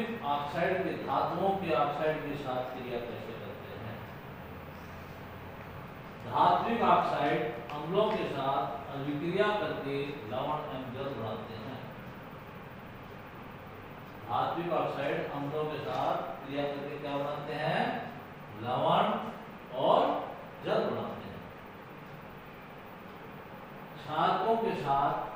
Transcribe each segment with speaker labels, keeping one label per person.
Speaker 1: धात्विक ऑक्साइड के धातुओं के ऑक्साइड के साथ क्रिया कैसे करते हैं? धात्विक ऑक्साइड अम्लों के साथ अभिक्रिया करके लवण एवं जल बनाते हैं। धात्विक ऑक्साइड अम्लों के साथ क्रिया करके क्या बनाते हैं? लवण और जल बनाते हैं। क्षारकों के साथ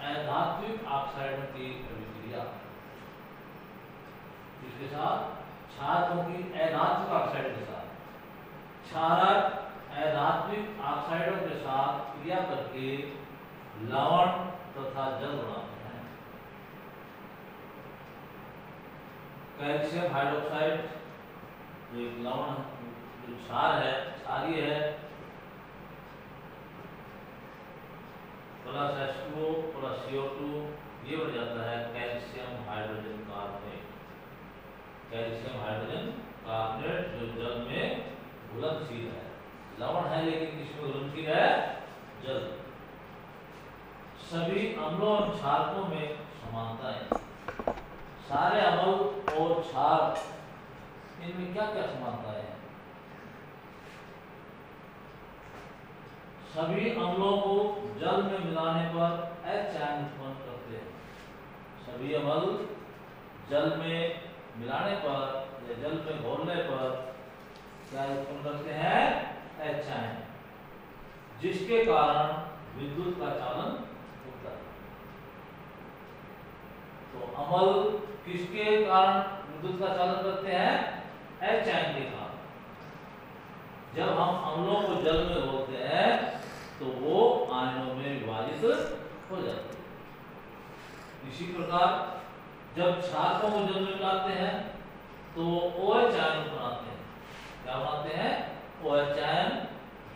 Speaker 1: अधात्विक ऑक्साइडों की अभिक्रिया। इसके साथ क्षारकों की अधात्विक ऑक्साइड के साथ क्षारक अधात्विक ऑक्साइडों के साथ क्रिया करके लवण तथा जल बनाते हैं। कैल्शियम हाइड्रोक्साइड जो एक लवण जो क्षार है, क्षारीय है plus H two plus C two ये बन जाता है calcium hydrogen carbonate calcium hydrogen carbonate जो जल में घुलनशील है लवण है, लेकिन किसमें घुलनशील है जल। सभी अम्लों और क्षारकों में समानताएँ सारे अम्ल और क्षार इनमें क्या क्या समानताएँ हैं? सभी अम्लों को जल में मिलाने पर एच आयन उत्पन्न करते हैं। सभी अम्ल जल में मिलाने पर या जल में घोलने पर क्या उत्पन्न करते हैं? एच आयन जिसके कारण विद्युत का चालन होता है। तो अमल किसके कारण विद्युत का चालन करते हैं? एच आयन के कारण। जब हम अम्लों को जल में घोलते हैं तो वो आयनों में विभाजित हो जाते हैं। इसी प्रकार जब छात्रों को जल में मिलाते हैं तो वो ओ एच आयन बनाते हैं। क्या बनाते हैं? ओ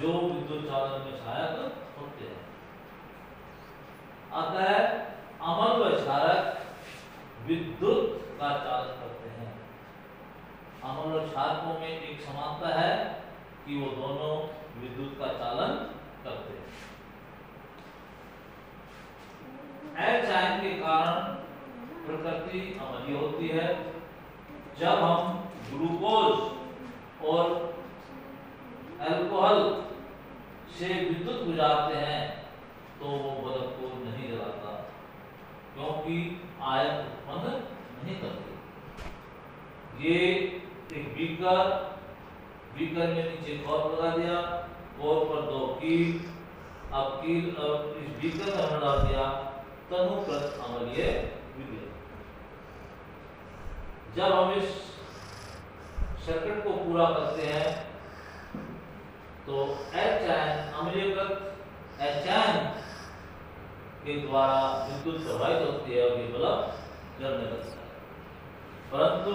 Speaker 1: जो विद्युत चालन में सहायक होते हैं। अतः अमल व क्षारक विद्युत का चालन करते हैं। अमल और क्षारकों में एक समानता है कि वो दोनों विद्युत का चालन करते हैं। एच आयन के कारण प्रकृति अमलीय होती है। जब हम ग्लूकोज और अल्कोहल से विद्युत गुजारते हैं तो वो बल्ब को नहीं जलाता, क्योंकि आयन उत्पन्न नहीं करते। ये एक बीकर बीकर में नीचे कॉर्क लगा दिया कॉर्क पर दो कील अब कील अब इस बीकर में हमने डाल दिया, तनु प्रत अमलीय विद्युत। जब हम इस सर्किट को पूरा करते हैं तो एच आयन अम्लीयकृत एच आयन के द्वारा विद्युत प्रवाहित होती है और ये बल्ब जलने लगता है। परंतु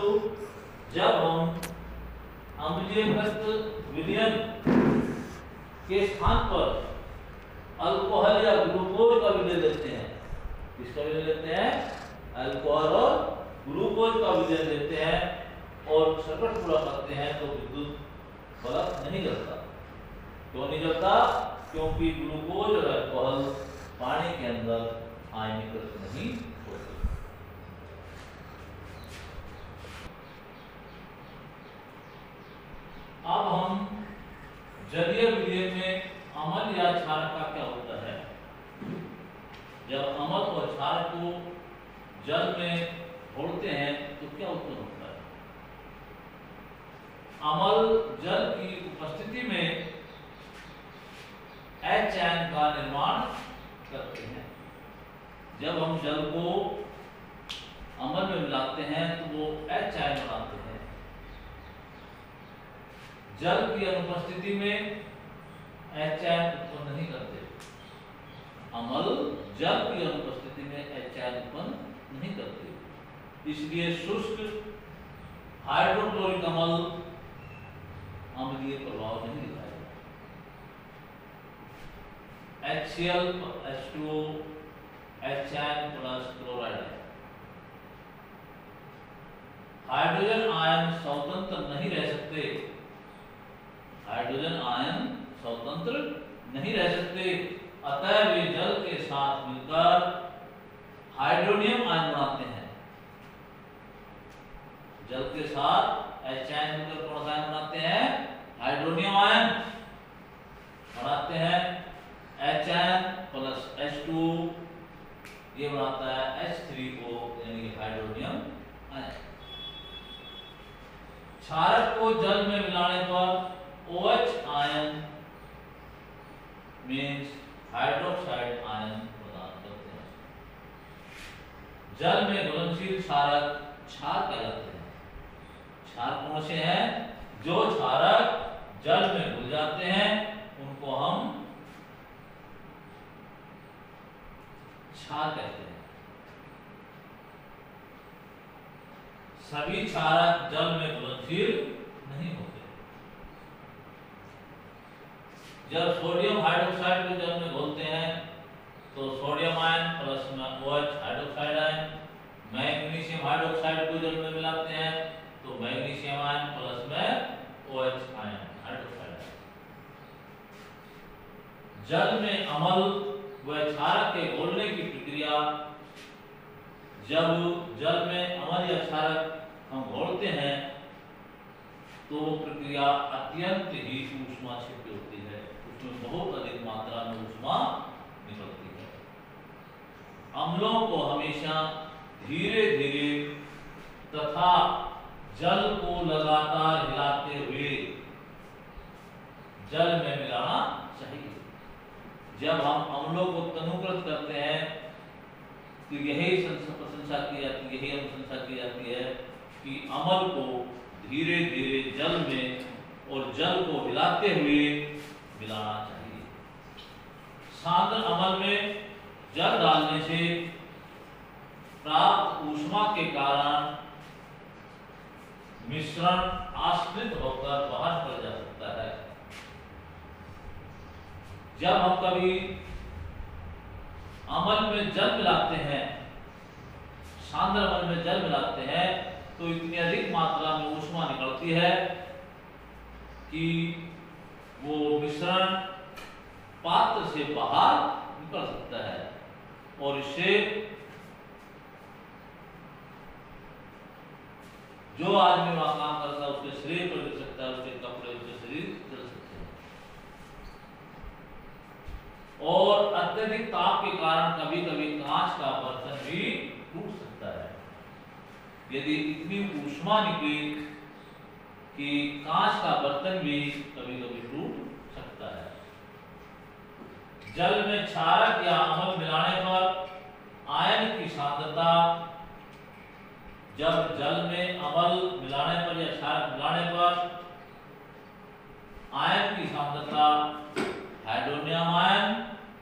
Speaker 1: जब हम अम्लीयकृत विलयन के स्थान पर अल्कोहल या ग्लूकोज का विलय लेते हैं, किसका विलय लेते हैं? अल्कोहल और ग्लूकोज का विलय लेते हैं और सर्किट पूरा करते हैं तो विद्युत बल्ब नहीं जलता क्यों नहीं जलता क्योंकि ग्लूकोज और अल्कोहल पानी के अंदर आयनीकृत नहीं अब हम जलीय विलय में अमल या क्षारक का क्या होता है? जब अमल और क्षार को जल में घोड़ते हैं तो क्या उत्पन्न होता है? अमल जल की उपस्थिति में एच आयन का निर्माण करते हैं। जब हम जल को अमल में मिलाते हैं तो वो एच आयन बनाते हैं। जल की अनुपस्थिति में एच आयन उत्पन्न नहीं करते। अमल जल की अनुपस्थिति में एच आयन उत्पन्न नहीं करते। इसलिए शुष्क हाइड्रोक्लोरिक अमल अम्लीय प्रभाव नहीं दिखाएगा HCl H2O HN plus chloride hydrogen ion स्वतंत्र नहीं रह सकते। हाइड्रोजन आयन स्वतंत्र नहीं रह सकते। अतः वे जल के साथ मिलकर हाइड्रोनियम आयन बनाते हैं। जल के साथ एच आयन मिलकर कौन सा आयन बनाते हैं? हाइड्रोनियम आयन बनाते हैं। प्लस एच टू ये बनाता है एच थ्री ओ यानी हाइड्रोनियम आयन क्षारक को जल में मिलाने पर OH ion means hydroxide ion प्रदान करते हैं। जल में घुलनशील क्षारक क्षार कहलाते हैं। क्षार कौन से हैं? जो क्षारक जल में घुल जाते हैं उनको हम क्षार कहते हैं। सभी क्षारक जल में घुलनशील नहीं होते। जब सोडियम हाइड्रोक्साइड को जल में घोलते हैं तो sodium ion plus OH hydroxide ion, magnesium hydroxide को जल में मिलाते हैं तो मैग्नीशियम आयन प्लस में OH आयन हाइड्रोक्साइड जल में अमल व क्षारक के घोलने की प्रक्रिया जब जल में अम्ल या क्षारक हम घोलते हैं तो प्रक्रिया अत्यंत ही ऊष्मा छिपी होती है। उसमें बहुत अधिक मात्रा में ऊष्मा निकलती है। अम्लों को हमेशा धीरे धीरे तथा जल को लगातार हिलाते हुए जल में मिलाना चाहिए। जब हम अम्लों को तनुकृत करते हैं तो यही प्रशंसा की जाती है यही अनुशंसा की जाती है कि अमल को धीरे धीरे जल में और जल को हिलाते हुए मिलाना चाहिए। सांद्र अमल में जल डालने से प्राप्त ऊष्मा के कारण मिश्रण आश्रित होकर बाहर पड़ जा सकता है। जब हम कभी अमल में जल मिलाते हैं, सांद्र अमल में जल मिलाते हैं तो इतनी अधिक मात्रा में ऊष्मा निकलती है कि वो मिश्रण पात्र से बाहर निकल सकता है। और इससे जो आदमी वहाँ काम करता है, उसके शरीर पर गिर सकता है, उसके कपड़े उसके शरीर जल सकते हैं और अत्यधिक ताप के कारण कभी कभी कांच का बर्तन भी टूट सकता है। यदि इतनी ऊष्मा निकली कि कांच का बर्तन भी कभी कभी टूट सकता है। जल में क्षारक या अम्ल मिलाने पर आयन की सांद्रता, जब जल में अम्ल मिलाने पर या क्षारक मिलाने पर आयन की सांद्रता हाइड्रोनियम आयन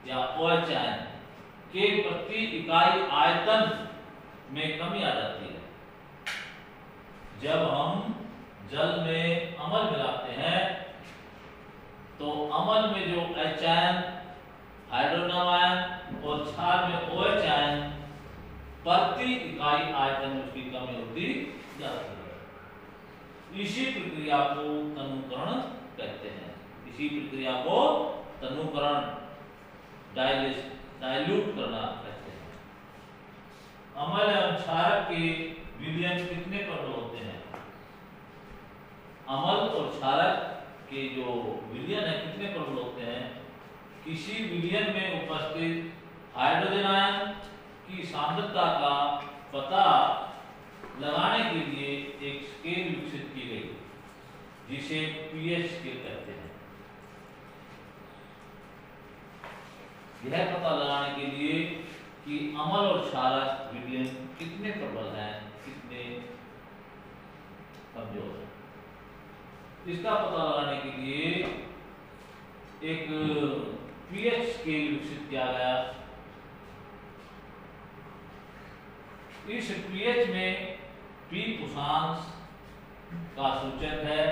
Speaker 1: या आयन के प्रति इकाई आयतन में कमी आ जाती है। जब हम जल में अमल मिलाते हैं तो अमल में जो H आयन हाइड्रोनियम आयन और क्षार में OH आयन प्रति इकाई आयतन में उसकी कमी होती जाती है। इसी प्रक्रिया को तनुकरण कहते हैं। इसी प्रक्रिया को तनुकरण डाइल्यूट करना कहते हैं। अमल एवं क्षारक के विलयन कितने प्रबल होते हैं? अमल और क्षारक के जो विलयन है, कितने प्रबल होते हैं? किसी विलयन में उपस्थित हाइड्रोजन आयन की सांद्रता का पता लगाने के लिए एक स्केल विकसित की गई, जिसे पीएच स्केल कहते हैं। यह पता लगाने के लिए कि अमल और क्षारक विलयन कितने प्रबल हैं, कितने कमज़ोर हैं। इसका पता लगाने के लिए एक पीएच स्केल विकसित किया गया। इस पीएच में पी पुषांश का सूचक है,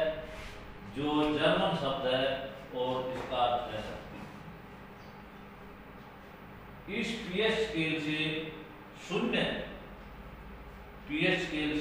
Speaker 1: जो जर्मन शब्द है और इसका अर्थ है। इस पीएच स्केल से शून्य पीएच स्केल से